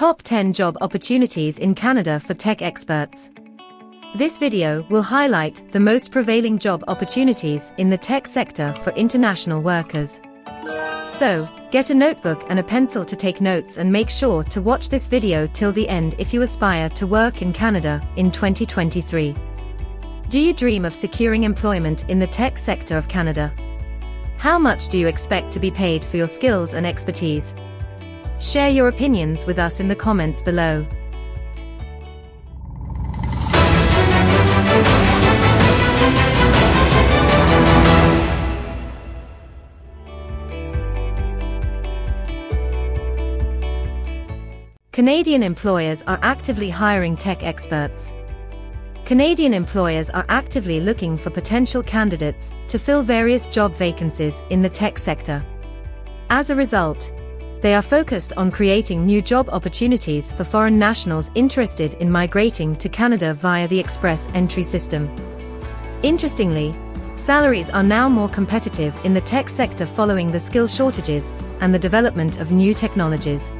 Top 10 Job Opportunities in Canada for Tech Experts. This video will highlight the most prevailing job opportunities in the tech sector for international workers. So, get a notebook and a pencil to take notes and make sure to watch this video till the end if you aspire to work in Canada in 2023. Do you dream of securing employment in the tech sector of Canada? How much do you expect to be paid for your skills and expertise? Share your opinions with us in the comments below. Canadian employers are actively hiring tech experts. Canadian employers are actively looking for potential candidates to fill various job vacancies in the tech sector. As a result, they are focused on creating new job opportunities for foreign nationals interested in migrating to Canada via the Express Entry system. Interestingly, salaries are now more competitive in the tech sector following the skill shortages and the development of new technologies.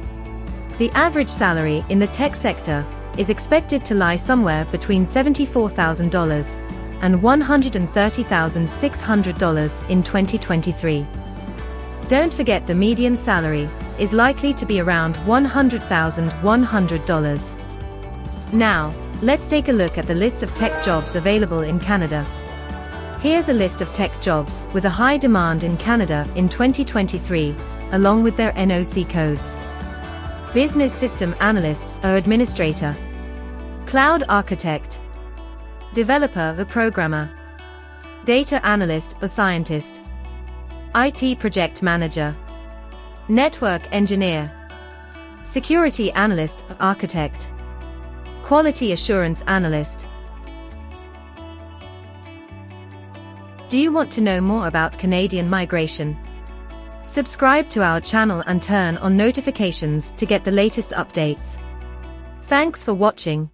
The average salary in the tech sector is expected to lie somewhere between $74,000 and $130,600 in 2023. Don't forget the median salary is likely to be around $100,100. Now, let's take a look at the list of tech jobs available in Canada. Here's a list of tech jobs with a high demand in Canada in 2023, along with their NOC codes. Business System Analyst or Administrator. Cloud Architect. Developer or Programmer. Data Analyst or Scientist. IT Project Manager. Network Engineer. Security Analyst Architect. Quality Assurance Analyst. Do you want to know more about Canadian migration? Subscribe to our channel and turn on notifications to get the latest updates. Thanks for watching.